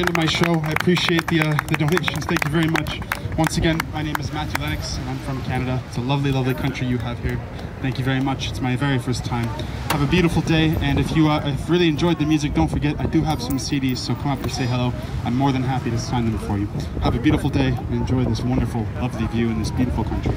the end of my show. I appreciate the uh, the donations. Thank you very much. Once again, my name is Matthew Lennox, and I'm from Canada. It's a lovely, lovely country you have here. Thank you very much. It's my very first time. Have a beautiful day, and if you uh, if really enjoyed the music, don't forget I do have some CDs, so come up and say hello. I'm more than happy to sign them for you. Have a beautiful day, and enjoy this wonderful, lovely view in this beautiful country.